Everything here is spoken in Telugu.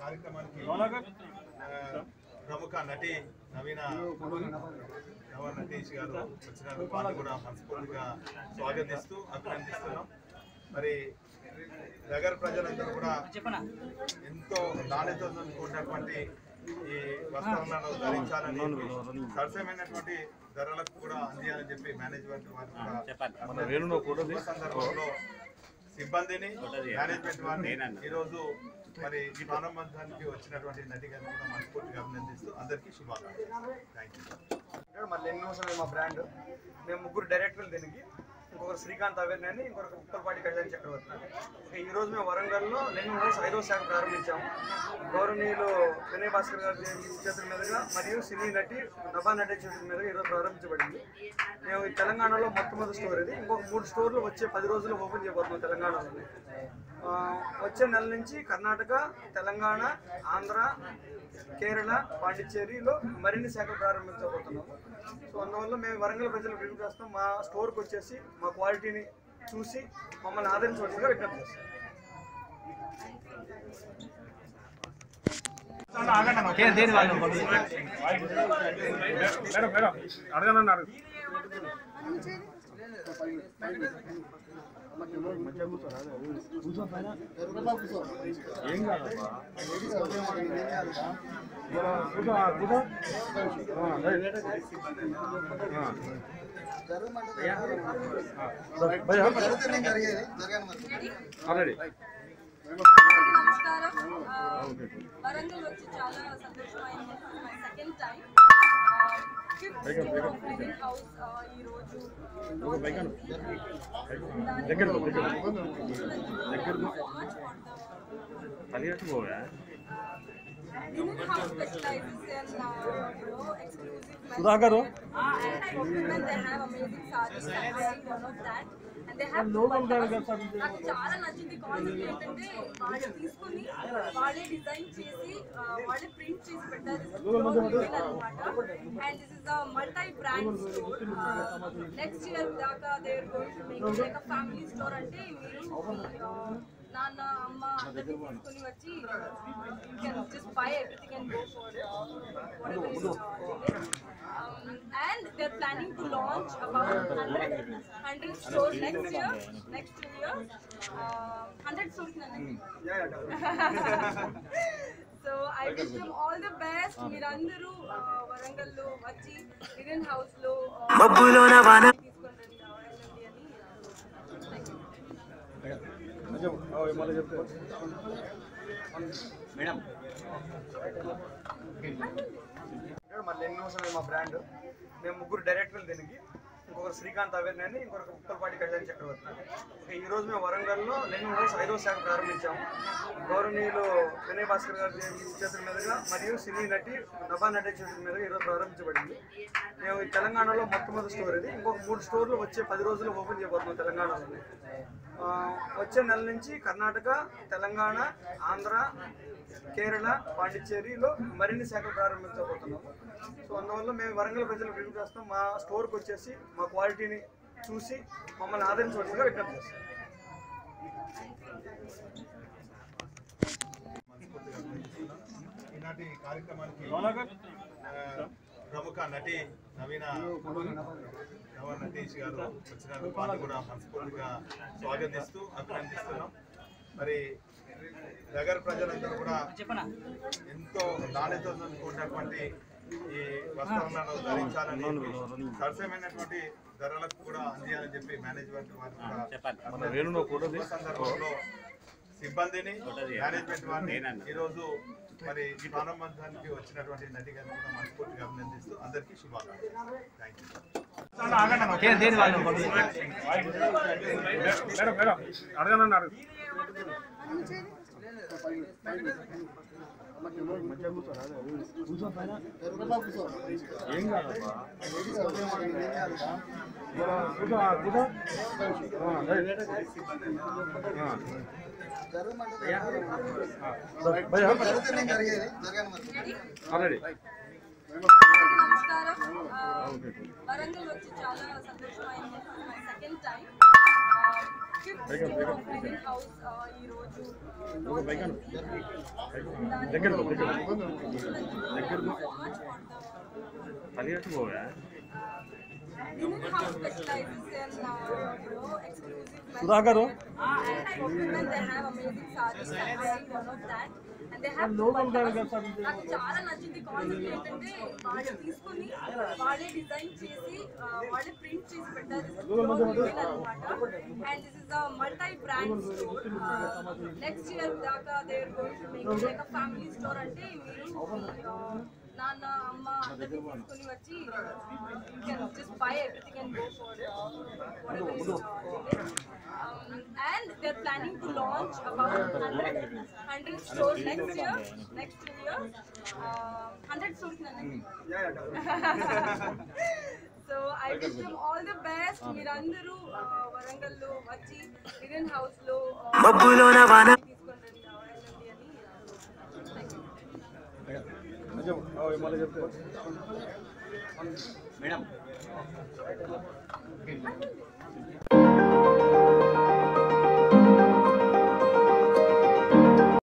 కార్యక్రమానికి ప్రముఖ నటి నవీన నవ నటీష్ గారు వచ్చినందుకు వాళ్ళు కూడా మనస్ఫూర్తిగా స్వాగతిస్తూ అభినందిస్తున్నాం. మరి నగర ప్రజలందరూ కూడా ఎంతో నాణ్యతతో కూడినటువంటి ఈ వస్త్రాలను ధరించాలని సరసమైనటువంటి ధరలకు కూడా అందియాలని చెప్పి మేనేజ్మెంట్ వారు కూడా సందర్భంలో సిబ్బందిని మేనేజ్మెంట్ వారిని ఈరోజు మరి ఈ ప్రారంభానికి వచ్చినటువంటి నటి గారిని కూడా మనస్ఫూర్తిగా అభినందిస్తూ అందరికీ శుభాకాంక్షలు. థ్యాంక్ యూ మళ్ళీ ఎన్నో సంవత్సరాలు మా బ్రాండ్? మేము ముగ్గురు డైరెక్టర్లు దీనికి. ఇంకొకరు శ్రీకాంత్ అవేర్ని అని ఇంకొకరు ఉప్పలపాటి కళ్యాణ్ చక్రవర్తి. ఈ రోజు మేము వరంగల్లో లెనిన్ హౌస్ ఐదో శాఖ ప్రారంభించాము. గౌరవనీయులు వినయ్ భాస్కర్ గారి చేతుల మీదుగా మరియు సినీ నటి నభా నటి చేతుల మీదుగా ఈరోజు ప్రారంభించబడింది. మేము ఈ తెలంగాణలో మొట్టమొదటి స్టోర్ ఇది. ఇంకొక మూడు స్టోర్లు వచ్చే పది రోజులు ఓపెన్ చేయబోతున్నాం తెలంగాణలో. వచ్చే నెల నుంచి కర్ణాటక తెలంగాణ ఆంధ్ర కేరళ పాండిచ్చేరిలో మరిన్ని శాఖలు ప్రారంభించబోతున్నాము. సో అందువల్ల మేము వరంగల్ ప్రజలకు విజ్ఞప్తి చేస్తాం. మా స్టోర్కి వచ్చేసి మా క్వాలిటీని చూసి మమ్మల్ని ఆదరించవలసిందిగా విజ్ఞప్తి చేస్తాం. నమస్కారం ఆ, వరంగల్ వచ్చి చాలా సంతోషమైంది my second time fifth store of living house ఈ రోజు దగ్గర Uh. Uh. నాకు చాలా నచ్చింది కాన్సెప్ట్ ఏంటంటే వాళ్ళు తీసుకొని వాళ్ళే డిజైన్ చేసి వాళ్ళే ప్రింట్ చేసి పెట్టారు అనమాట and this is a multi brand store next year దాకా there going to make like a family store అంటే మీరు నాన్న అమ్మ అందరినీ తీసుకొని వచ్చి you can just buy everything and go for whatever is um, and they're planning to launch about 100, 100 stores next year, next two years. Uh, 100 stores, Nanaki. So I wish them all the best మీరందరూ వరంగల్లో వచ్చి లివింగ్ హౌస్లో తీసుకొని రండి అని ఇక్కడ మళ్ళీ ఎన్నో సంవత్సరాలు మా బ్రాండ్? మేము ముగ్గురు డైరెక్టర్లు దీనికి. ఇంకొకరు శ్రీకాంత్ అవేర్ని అని ఇంకొకరు ఉప్పలపాటి కళ్యాణ్ చక్రవర్తి ఈ రోజు మేము వరంగల్లో లెనిన్ హౌస్ ఐదో శాఖ ప్రారంభించాము. గౌరవనీయులు వినయ్ భాస్కర్ గారి చేతుల మీదుగా మరియు సినీ నటి నభా నటి చేతుల మీదుగా ఈరోజు ప్రారంభించబడింది. మేము తెలంగాణలో మొట్టమొదటి స్టోర్ ఇది. ఇంకొక మూడు స్టోర్లు వచ్చే పది రోజుల్లో ఓపెన్ చేయబోతున్నాం తెలంగాణలో వచ్చే నెల నుంచి కర్ణాటక తెలంగాణ ఆంధ్ర కేరళ పాండిచ్చేరిలో మరిన్ని శాఖలు ప్రారంభించబోతున్నాము సో అందువల్ల మేము వరంగల్ ప్రజలు విజ్ఞప్తి చేస్తాం. మా స్టోర్కి వచ్చేసి మా క్వాలిటీని చూసి మమ్మల్ని ఆదరించవలసిందిగా విజ్ఞప్తి చేస్తాం. ఈనాటి కార్యక్రమానికి ప్రముఖ నటి నవీన నవ నటీష్ గారు వచ్చినందుకు వాళ్ళు కూడా మనస్ఫూర్తిగా స్వాగతిస్తూ అభినందిస్తున్నాం. మరి నగర ప్రజలందరూ కూడా ఎంతో నాణ్యతతో కూడినటువంటి ఈ వస్త్రాలను ధరించాలని సరసమైనటువంటి ధరలకు కూడా అందియాలని చెప్పి మేనేజ్మెంట్ వారు సందర్భంలో సిబ్బందిని మేనేజ్మెంట్ వారిని ఈరోజు మరి ఈ ప్రారంభానికి వచ్చినటువంటి నటి గారిని కూడా మనస్ఫూర్తిగా అభినందిస్తూ అందరికీ శుభాకాంక్షలు. థ్యాంక్ యూ भैया हम ज़रूरत नहीं करिए जगह मत నమస్కారం. ఆ, వరంగల్ వచ్చి చాలా సంతోషమైంది. My second time fifth store of have dupattas. నాకు చాలా నచ్చింది కాన్సెప్ట్ ఏంటంటే వాళ్ళు తీసుకుని వాళ్ళే డిజైన్ చేసి వాళ్ళే ప్రింట్ చేసి పెట్టారు. And this is a multi brand store next year దాకా they are going to make like a family store అంటే మీరు నాన్న అమ్మ అందరినీ తీసుకుని వచ్చి you just buy everything and go for Um, planning to launch about 100, 100 stores next year, next two years. Uh, 100 stores. Nanni. So I wish them all the best మీరందరూ వరంగల్లో వచ్చి లివిన్ హౌస్ मैडम